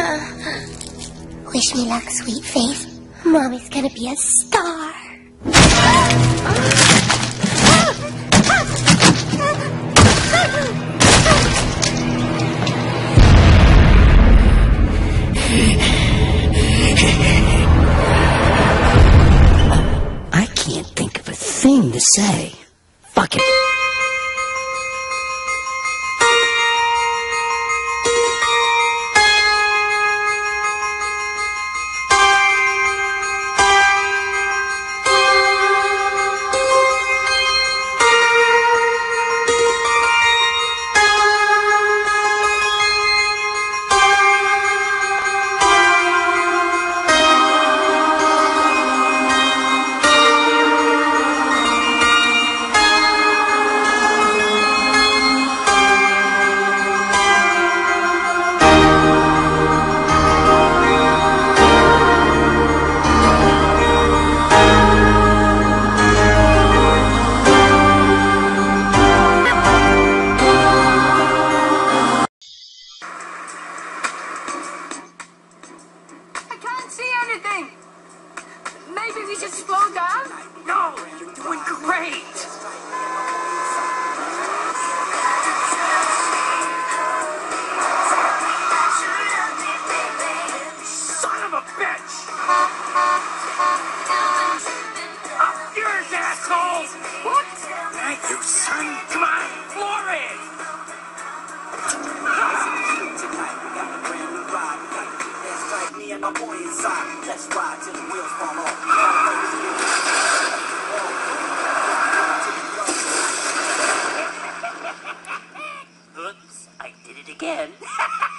Wish me luck, sweet face. Mommy's gonna be a star. I can't think of a thing to say. Fuck it. Jason, he's just spoke up. No, you're doing great. Son of a bitch! my boy inside. Let's ride till the wheels fall off. Oops, I did it again.